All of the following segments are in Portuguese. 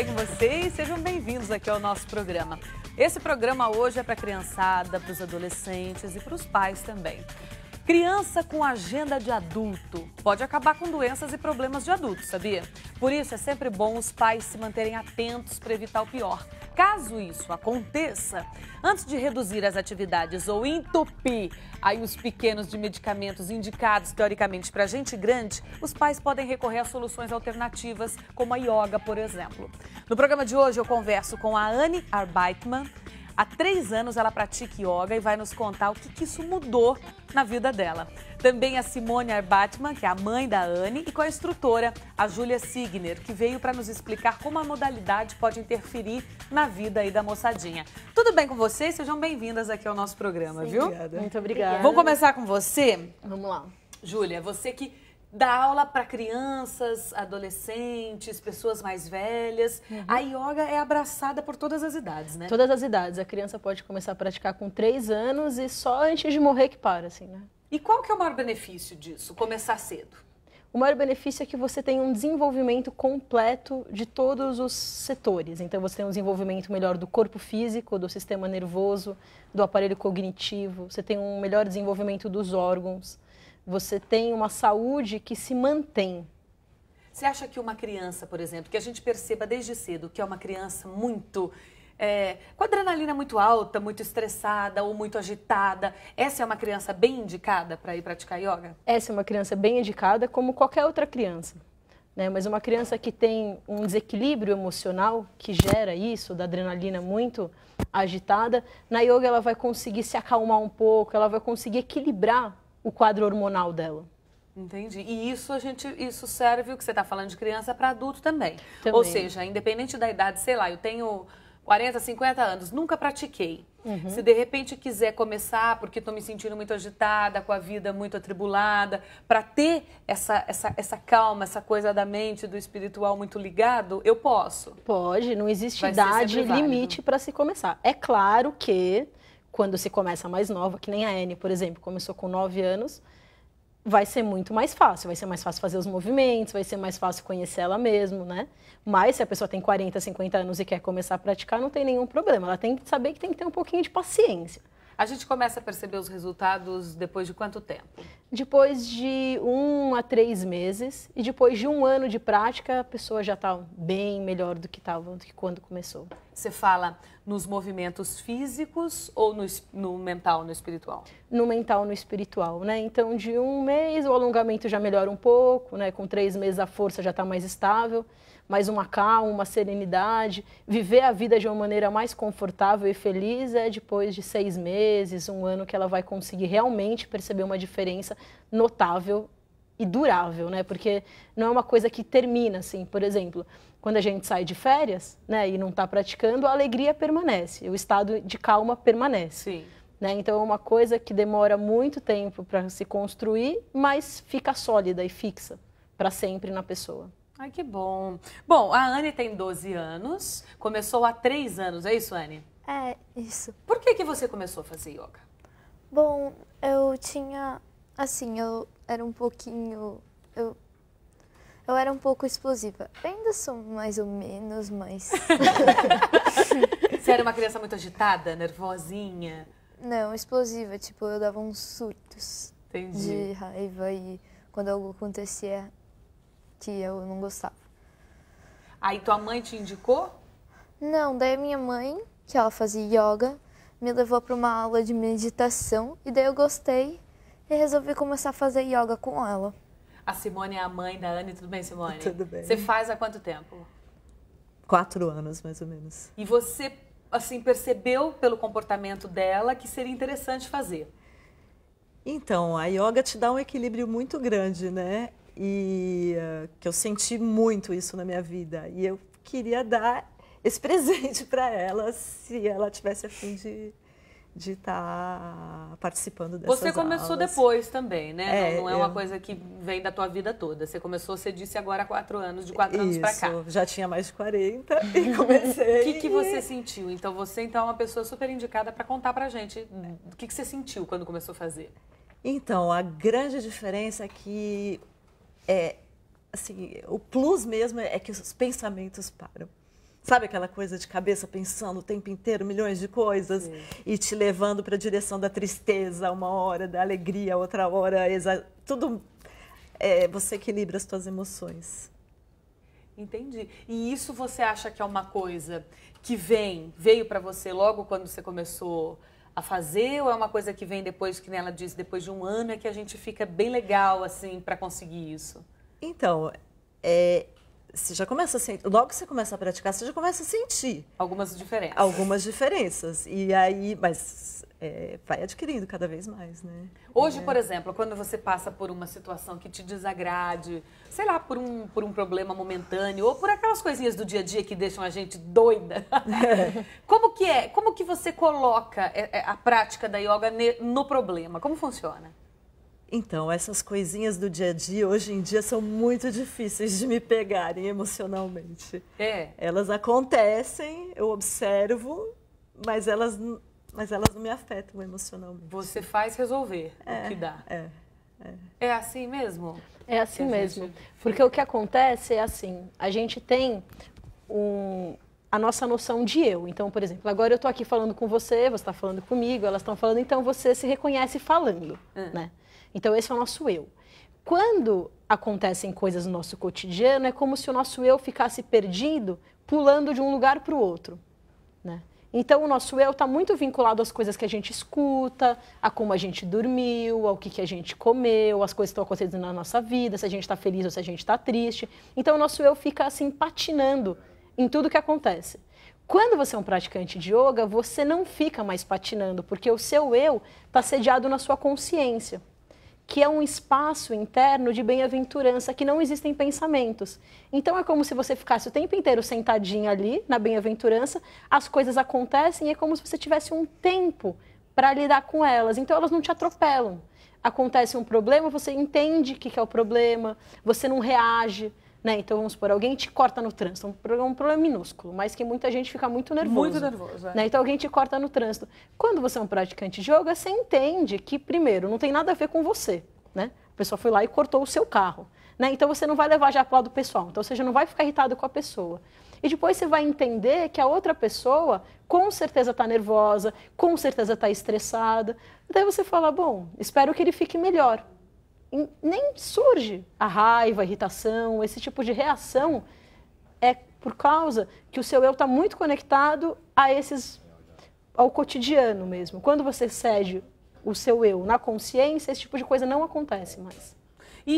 bem com vocês? Sejam bem-vindos aqui ao nosso programa. Esse programa hoje é para a criançada, para os adolescentes e para os pais também. Criança com agenda de adulto pode acabar com doenças e problemas de adulto, sabia? Por isso é sempre bom os pais se manterem atentos para evitar o pior. Caso isso aconteça, antes de reduzir as atividades ou entupir aí os pequenos de medicamentos indicados teoricamente para gente grande, os pais podem recorrer a soluções alternativas, como a yoga, por exemplo. No programa de hoje eu converso com a Anne Arbeitman, Há três anos ela pratica yoga e vai nos contar o que, que isso mudou na vida dela. Também a Simone Arbatman, que é a mãe da Anne, e com a instrutora, a Júlia Signer, que veio para nos explicar como a modalidade pode interferir na vida aí da moçadinha. Tudo bem com vocês? Sejam bem-vindas aqui ao nosso programa, Sim, viu? Obrigada. Muito obrigada. Vamos começar com você? Vamos lá. Júlia, você que dá aula para crianças, adolescentes, pessoas mais velhas. Uhum. A yoga é abraçada por todas as idades, né? Todas as idades. A criança pode começar a praticar com três anos e só antes de morrer que para, assim, né? E qual que é o maior benefício disso, começar cedo? O maior benefício é que você tem um desenvolvimento completo de todos os setores. Então, você tem um desenvolvimento melhor do corpo físico, do sistema nervoso, do aparelho cognitivo, você tem um melhor desenvolvimento dos órgãos você tem uma saúde que se mantém. Você acha que uma criança, por exemplo, que a gente perceba desde cedo que é uma criança muito. É, com adrenalina muito alta, muito estressada ou muito agitada, essa é uma criança bem indicada para ir praticar yoga? Essa é uma criança bem indicada, como qualquer outra criança. Né? Mas uma criança que tem um desequilíbrio emocional que gera isso, da adrenalina muito agitada, na yoga ela vai conseguir se acalmar um pouco, ela vai conseguir equilibrar o quadro hormonal dela. Entendi. E isso a gente, isso serve o que você está falando de criança para adulto também. também. Ou seja, independente da idade, sei lá, eu tenho 40, 50 anos, nunca pratiquei. Uhum. Se de repente quiser começar, porque estou me sentindo muito agitada, com a vida muito atribulada, para ter essa, essa, essa calma, essa coisa da mente, do espiritual muito ligado, eu posso. Pode, não existe Vai idade limite para se começar. É claro que quando se começa mais nova, que nem a Anne, por exemplo, começou com 9 anos, vai ser muito mais fácil, vai ser mais fácil fazer os movimentos, vai ser mais fácil conhecer ela mesmo, né? Mas se a pessoa tem 40, 50 anos e quer começar a praticar, não tem nenhum problema. Ela tem que saber que tem que ter um pouquinho de paciência. A gente começa a perceber os resultados depois de quanto tempo? Depois de um a três meses e depois de um ano de prática, a pessoa já está bem melhor do que estava do que quando começou. Você fala nos movimentos físicos ou no, no, mental, no espiritual? No mental, no espiritual, né? Então, de um mês o alongamento já melhora um pouco, né? Com três meses a força já está mais estável mais uma calma, uma serenidade. Viver a vida de uma maneira mais confortável e feliz é depois de seis meses, um ano que ela vai conseguir realmente perceber uma diferença notável e durável, né? Porque não é uma coisa que termina assim. Por exemplo, quando a gente sai de férias, né, e não está praticando, a alegria permanece, o estado de calma permanece. Sim. Né? Então é uma coisa que demora muito tempo para se construir, mas fica sólida e fixa para sempre na pessoa. Ai, que bom. Bom, a Anne tem 12 anos, começou há 3 anos, é isso, Anne? É, isso. Por que, que você começou a fazer yoga? Bom, eu tinha, assim, eu era um pouquinho, eu, eu era um pouco explosiva. Eu ainda sou mais ou menos, mas... você era uma criança muito agitada, nervosinha? Não, explosiva, tipo, eu dava uns surtos Entendi. de raiva e quando algo acontecia que eu não gostava. Aí tua mãe te indicou? Não, daí a minha mãe, que ela fazia yoga, me levou para uma aula de meditação e daí eu gostei e resolvi começar a fazer yoga com ela. A Simone é a mãe da Anne, tudo bem, Simone? Tudo bem. Você faz há quanto tempo? Quatro anos, mais ou menos. E você, assim, percebeu pelo comportamento dela que seria interessante fazer? Então, a yoga te dá um equilíbrio muito grande, né? e uh, que eu senti muito isso na minha vida e eu queria dar esse presente para ela se ela tivesse a fim de de estar tá participando dessas Você começou aulas. depois também, né? É, não, não, é uma coisa que vem da tua vida toda. Você começou, você disse agora há quatro anos, de quatro anos para cá. já tinha mais de 40 e comecei. O que, que você sentiu? Então, você então é uma pessoa super indicada para contar pra gente o que, que você sentiu quando começou a fazer. Então, a grande diferença é que é, assim, o plus mesmo é que os pensamentos param. Sabe aquela coisa de cabeça pensando o tempo inteiro, milhões de coisas, Sim. e te levando para a direção da tristeza, uma hora, da alegria, outra hora, exa... tudo. É, você equilibra as suas emoções. Entendi. E isso você acha que é uma coisa que vem, veio para você logo quando você começou a fazer, ou é uma coisa que vem depois, que ela diz, depois de um ano, é que a gente fica bem legal, assim, para conseguir isso? Então, é, você já começa a sentir, logo que você começa a praticar, você já começa a sentir. Algumas diferenças. Algumas diferenças. E aí, mas é, vai adquirindo cada vez mais, né? Hoje, é. por exemplo, quando você passa por uma situação que te desagrade, sei lá, por um, por um problema momentâneo, ou por aquelas coisinhas do dia a dia que deixam a gente doida, é. como que é? Como que você coloca é, é, a prática da yoga no problema? Como funciona? Então, essas coisinhas do dia a dia, hoje em dia, são muito difíceis de me pegarem emocionalmente. É. Elas acontecem, eu observo, mas elas, mas elas não me afetam emocionalmente. Você faz resolver é, o que dá. É, é. É assim mesmo? É assim mesmo. Gente... Porque o que acontece é assim, a gente tem um, a nossa noção de eu. Então, por exemplo, agora eu estou aqui falando com você, você está falando comigo, elas estão falando, então você se reconhece falando, hum. né? Então, esse é o nosso eu. Quando acontecem coisas no nosso cotidiano, é como se o nosso eu ficasse perdido, pulando de um lugar para o outro. Né? Então, o nosso eu está muito vinculado às coisas que a gente escuta, a como a gente dormiu, ao que, que a gente comeu, as coisas que estão acontecendo na nossa vida, se a gente está feliz ou se a gente está triste. Então, o nosso eu fica assim patinando em tudo que acontece. Quando você é um praticante de yoga, você não fica mais patinando, porque o seu eu está sediado na sua consciência que é um espaço interno de bem-aventurança, que não existem pensamentos. Então é como se você ficasse o tempo inteiro sentadinho ali na bem-aventurança, as coisas acontecem e é como se você tivesse um tempo para lidar com elas. Então elas não te atropelam. Acontece um problema, você entende o que é o problema, você não reage. Né? Então, vamos supor, alguém te corta no trânsito, um problema, um problema minúsculo, mas que muita gente fica muito nervoso. Muito nervoso, é. né? Então, alguém te corta no trânsito. Quando você é um praticante de yoga, você entende que, primeiro, não tem nada a ver com você. Né? A pessoa foi lá e cortou o seu carro. Né? Então, você não vai levar já para o lado pessoal. Então, você já não vai ficar irritado com a pessoa. E depois você vai entender que a outra pessoa com certeza está nervosa, com certeza está estressada. Daí você fala, bom, espero que ele fique melhor nem surge a raiva, a irritação, esse tipo de reação é por causa que o seu eu está muito conectado a esses ao cotidiano mesmo. Quando você cede o seu eu na consciência, esse tipo de coisa não acontece mais. E,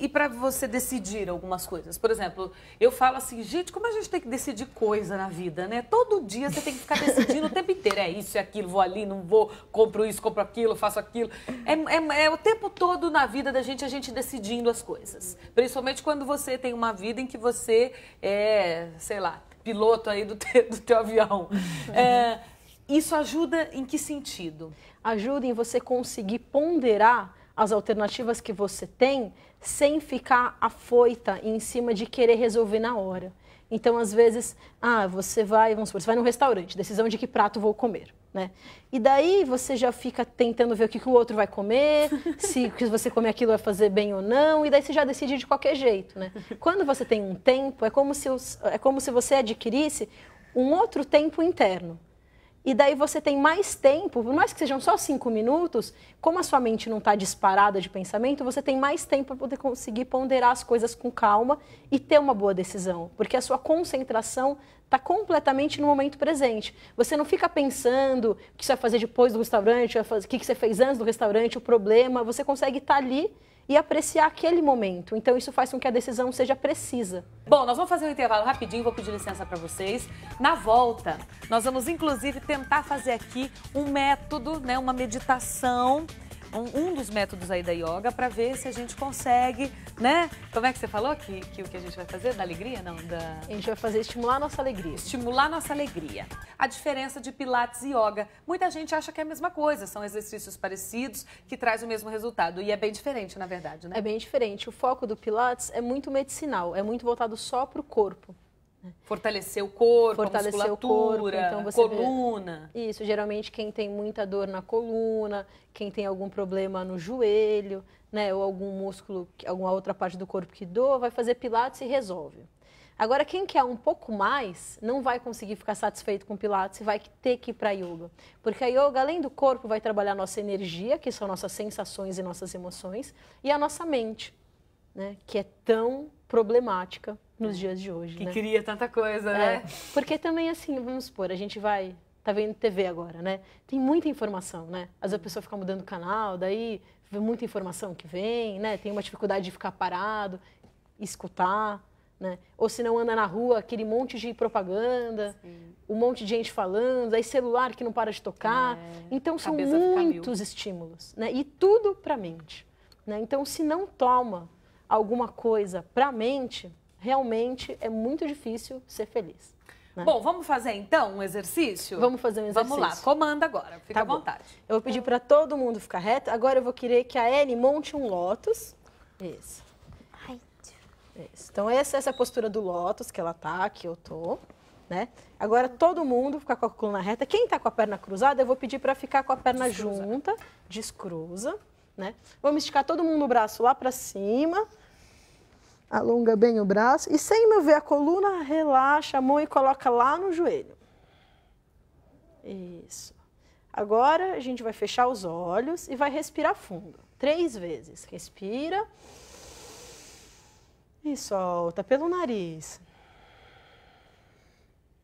e, e para você decidir algumas coisas? Por exemplo, eu falo assim, gente, como a gente tem que decidir coisa na vida, né? Todo dia você tem que ficar decidindo o tempo inteiro. É isso, é aquilo, vou ali, não vou, compro isso, compro aquilo, faço aquilo. É, é, é o tempo todo na vida da gente, a gente decidindo as coisas. Principalmente quando você tem uma vida em que você é, sei lá, piloto aí do, te, do teu avião. É, isso ajuda em que sentido? Ajuda em você conseguir ponderar as alternativas que você tem sem ficar afoita em cima de querer resolver na hora. Então, às vezes, ah, você vai, vamos supor, você vai num restaurante, decisão de que prato vou comer, né? E daí você já fica tentando ver o que, que o outro vai comer, se se você comer aquilo vai fazer bem ou não, e daí você já decide de qualquer jeito, né? Quando você tem um tempo, é como se, os, é como se você adquirisse um outro tempo interno. E daí você tem mais tempo, por mais que sejam só cinco minutos, como a sua mente não está disparada de pensamento, você tem mais tempo para poder conseguir ponderar as coisas com calma e ter uma boa decisão, porque a sua concentração está completamente no momento presente. Você não fica pensando o que você vai fazer depois do restaurante, o que você fez antes do restaurante, o problema, você consegue estar tá ali e apreciar aquele momento. Então isso faz com que a decisão seja precisa. Bom, nós vamos fazer um intervalo rapidinho, vou pedir licença para vocês. Na volta, nós vamos inclusive tentar fazer aqui um método, né, uma meditação um, um, dos métodos aí da yoga para ver se a gente consegue, né? Como é que você falou que, que o que a gente vai fazer? Da alegria? Não, da... A gente vai fazer estimular a nossa alegria. Estimular a nossa alegria. A diferença de pilates e yoga. Muita gente acha que é a mesma coisa, são exercícios parecidos que traz o mesmo resultado. E é bem diferente, na verdade, né? É bem diferente. O foco do pilates é muito medicinal, é muito voltado só para o corpo. Fortalecer o corpo, Fortalecer o corpo, então você coluna. Vê, isso, geralmente quem tem muita dor na coluna, quem tem algum problema no joelho, né, ou algum músculo, alguma outra parte do corpo que doa, vai fazer pilates e resolve. Agora, quem quer um pouco mais, não vai conseguir ficar satisfeito com Pilates e vai ter que ir para yoga. Porque a yoga, além do corpo, vai trabalhar a nossa energia, que são nossas sensações e nossas emoções, e a nossa mente, né? que é tão problemática nos dias de hoje. Que né? queria tanta coisa, É, né? porque também, assim, vamos supor, a gente vai. Tá vendo TV agora, né? Tem muita informação, né? Às vezes a pessoa fica mudando o canal, daí vê muita informação que vem, né? Tem uma dificuldade de ficar parado, escutar, né? Ou se não anda na rua, aquele monte de propaganda, um monte de gente falando, aí celular que não para de tocar. É, Então são muitos estímulos, né? E tudo para a mente. Né? Então, se não toma alguma coisa para a mente, realmente é muito difícil ser feliz. né? Bom, vamos fazer então um exercício? Vamos fazer um exercício. Vamos lá, comanda agora, fica Tá à bom. vontade. Eu vou pedir para todo mundo ficar reto. Agora eu vou querer que a Ellie monte um lótus. Isso. Isso. Então, essa, essa é a postura do lótus que ela tá, que eu tô. Né? Agora, todo mundo ficar com a coluna reta. Quem está com a perna cruzada, eu vou pedir para ficar com a perna Descruza. junta. Descruza. Né? Vamos esticar todo mundo o braço lá para cima. Alonga bem o braço. E sem mover a coluna, relaxa a mão e coloca lá no joelho. Isso. Agora a gente vai fechar os olhos e vai respirar fundo. Três vezes. Respira. E solta pelo nariz.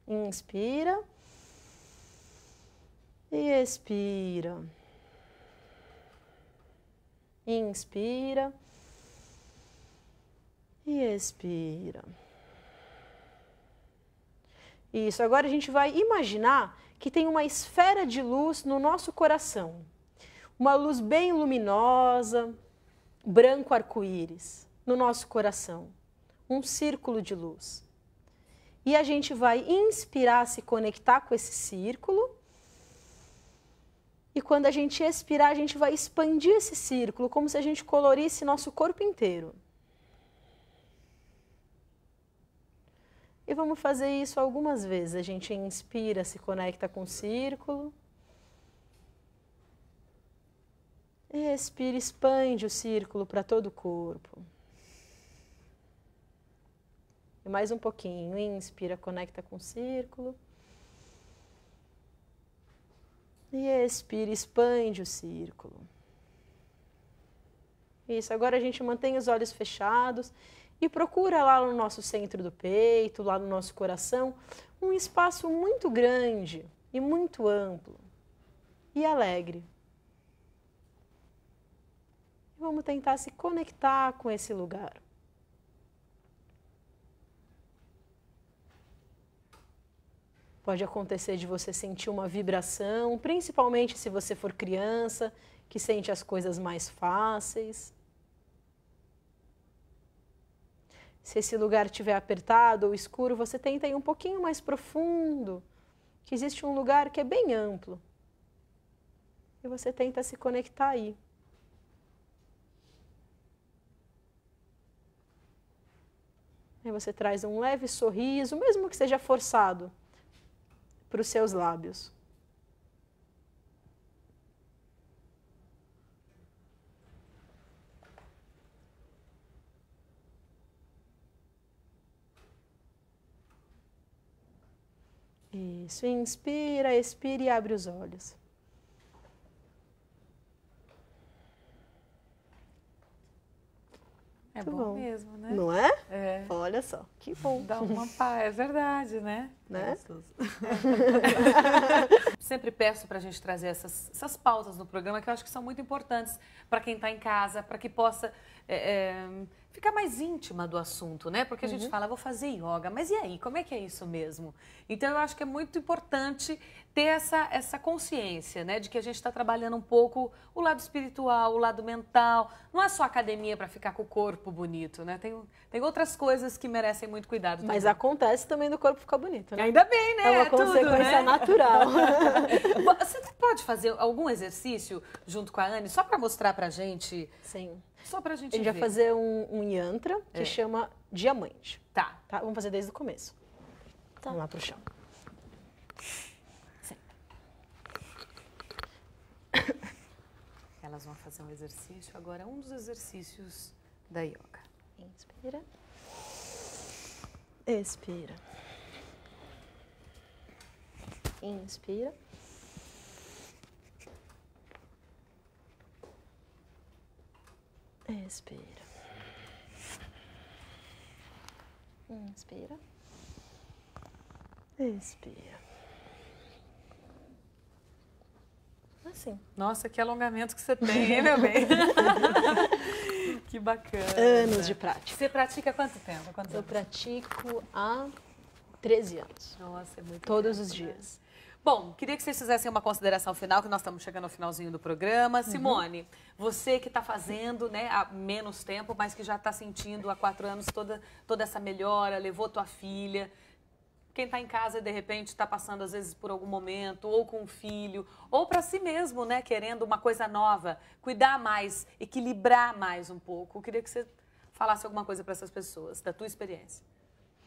Inspira. E expira. Inspira. E expira. Isso. Agora a gente vai imaginar que tem uma esfera de luz no nosso coração. Uma luz bem luminosa, branco arco-íris, no nosso coração. Um círculo de luz. E a gente vai inspirar, se conectar com esse círculo. E quando a gente expirar, a gente vai expandir esse círculo, como se a gente colorisse nosso corpo inteiro. E vamos fazer isso algumas vezes. A gente inspira, se conecta com o círculo. Expira, expande o círculo para todo o corpo. E mais um pouquinho. Inspira, conecta com o círculo. E expira, expande o círculo. Isso, agora a gente mantém os olhos fechados e procura lá no nosso centro do peito, lá no nosso coração, um espaço muito grande e muito amplo e alegre. Vamos tentar se conectar com esse lugar. Pode acontecer de você sentir uma vibração, principalmente se você for criança, que sente as coisas mais fáceis. Se esse lugar estiver apertado ou escuro, você tenta ir um pouquinho mais profundo, que existe um lugar que é bem amplo. E você tenta se conectar aí. Aí você traz um leve sorriso, mesmo que seja forçado, para os seus lábios. Isso, inspira, expira e abre os olhos. É Muito bom, bom. mesmo, né? Não é? É. Olha só, que bom. Dá uma paz, é verdade, né? Né? Sempre peço para a gente trazer essas, essas pautas no programa que eu acho que são muito importantes para quem está em casa, para que possa é, é, ficar mais íntima do assunto, né? Porque a gente fala, vou fazer yoga, mas e aí, como é que é isso mesmo? Então eu acho que é muito importante ter essa, essa consciência, né? De que a gente está trabalhando um pouco o lado espiritual, o lado mental. Não é só academia para ficar com o corpo bonito, né? Tem, tem outras coisas que merecem muito cuidado Mas também. acontece também do corpo ficar bonito, né? Ainda bem, né? É uma Tudo, consequência né? natural. Você pode fazer algum exercício junto com a Anne, só para mostrar pra gente? Sim. Só pra gente A gente vai ver. fazer um, um yantra que É. chama diamante. Tá. Tá? Vamos fazer desde o começo. Tá. Vamos lá pro chão. Elas vão fazer um exercício agora, um dos exercícios da yoga. Inspira. Expira. Inspira. Expira. Inspira. Expira. Assim. Nossa, que alongamento que você tem, hein, meu bem? que bacana. Anos de prática. Você pratica há quanto tempo? Quantos Eu anos? pratico há 13 anos. Nossa, é muito Todos tempo, os né? Bom, queria que vocês fizessem uma consideração final, que nós estamos chegando ao finalzinho do programa. Uhum. Simone, você que está fazendo né, há menos tempo, mas que já está sentindo há quatro anos toda, toda essa melhora, levou tua filha. Quem está em casa, de repente, está passando, às vezes, por algum momento, ou com um filho, ou para si mesmo, né, querendo uma coisa nova, cuidar mais, equilibrar mais um pouco. Eu queria que você falasse alguma coisa para essas pessoas, da tua experiência.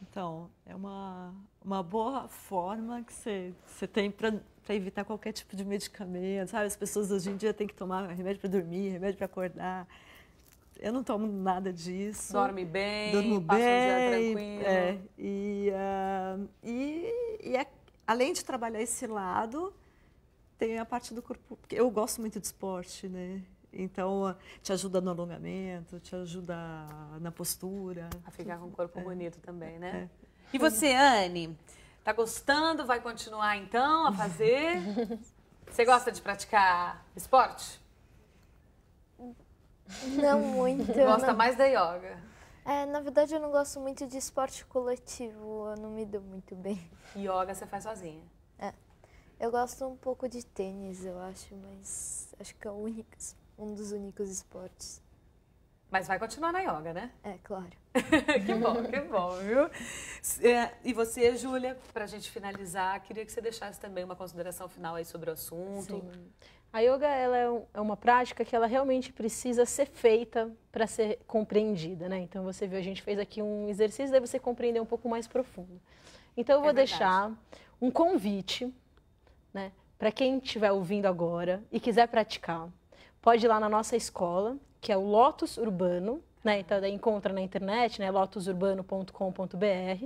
Então, é uma, uma boa forma que você, você tem para evitar qualquer tipo de medicamento, sabe? As pessoas hoje em dia têm que tomar remédio para dormir, remédio para acordar. Eu não tomo nada disso. Dorme bem, Durmo passa um dia bem. tranquilo. é, e, ah, e, e é- além de trabalhar esse lado, tem a parte do corpo. Porque eu gosto muito de esporte, né? Então, te ajuda no alongamento, te ajuda na postura. A ficar com o corpo bonito também, né? É. E você, Anne? Tá gostando? Vai continuar então a fazer? Você gosta de praticar esporte? Não muito. Gosta não- mais da yoga. É, na verdade, eu não gosto muito de esporte coletivo. Eu não me dou muito bem. Yoga você faz sozinha. Eu gosto um pouco de tênis, eu acho, mas acho que é o único, um dos únicos esportes. Mas vai continuar na yoga, né? É, claro. que bom, que bom, viu? É, e você, Júlia, para a gente finalizar, queria que você deixasse também uma consideração final aí sobre o assunto. A yoga ela é, um- é uma prática que ela realmente precisa ser feita para ser compreendida, né? Então você viu, a gente fez aqui um exercício, daí você compreender um pouco mais profundo. Então eu É vou verdade. deixar um convite, né, para quem estiver ouvindo agora e quiser praticar. Pode ir lá na nossa escola, que é o Lotus Urbano, né? Então encontra na internet, né, lotusurbano.com.br.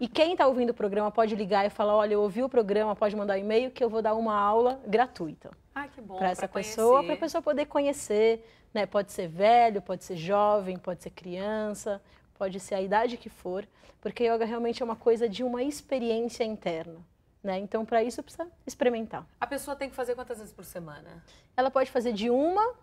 E quem está ouvindo o programa pode ligar e falar, olha, eu ouvi o programa, pode mandar um e-mail que eu vou dar uma aula gratuita Ah, que bom. para essa pra pessoa, para a pessoa poder conhecer, né? Pode ser velho, pode ser jovem, pode ser criança, pode ser a idade que for, porque yoga realmente é uma coisa de uma experiência interna, né? Então, para isso precisa experimentar. A pessoa tem que fazer quantas vezes por semana? Ela pode fazer de uma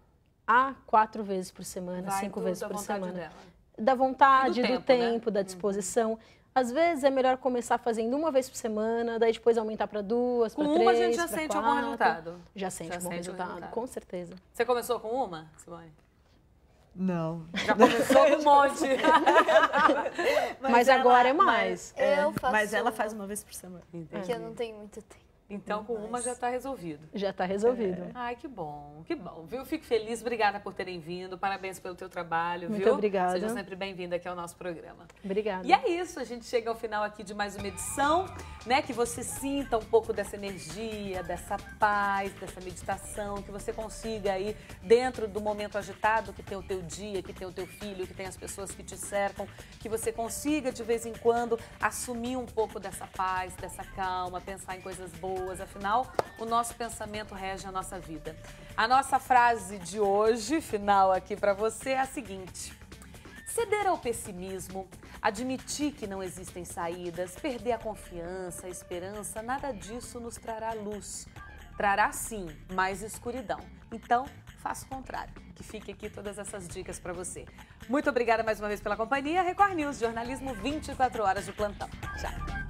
a quatro vezes por semana, Vai cinco vezes por semana. dela. Da vontade, do do tempo, tempo, né? da disposição. Às vezes é melhor começar fazendo uma vez por semana, daí depois aumentar para duas, Com para uma a três, gente já sente algum quatro. resultado. Já sente Já um bom sente resultado, resultado. com certeza. Você começou com uma, Simone? Não. Já começou com um monte. Mas, ela- agora é mais. É, Eu faço mas ela faz uma vez por semana. Porque eu não tenho muito tempo. Então, com uma já está resolvido. Já está resolvido. Ai, que bom, que bom, viu? Fico feliz, obrigada por terem vindo, parabéns pelo teu trabalho, Muito viu? obrigada. Seja sempre bem-vinda aqui ao nosso programa. Obrigada. E é isso, a gente chega ao final aqui de mais uma edição, né? Que você sinta um pouco dessa energia, dessa paz, dessa meditação, que você consiga aí, dentro do momento agitado que tem o teu dia, que tem o teu filho, que tem as pessoas que te cercam, que você consiga de vez em quando assumir um pouco dessa paz, dessa calma, pensar em coisas boas. Afinal, o nosso pensamento rege a nossa vida. A nossa frase de hoje, final aqui para você, é a seguinte. Ceder ao pessimismo, admitir que não existem saídas, perder a confiança, a esperança, nada disso nos trará luz. Trará sim mais escuridão. Então, faça o contrário. Que fique aqui todas essas dicas para você. Muito obrigada mais uma vez pela companhia. Record News, jornalismo 24 horas de plantão. Tchau.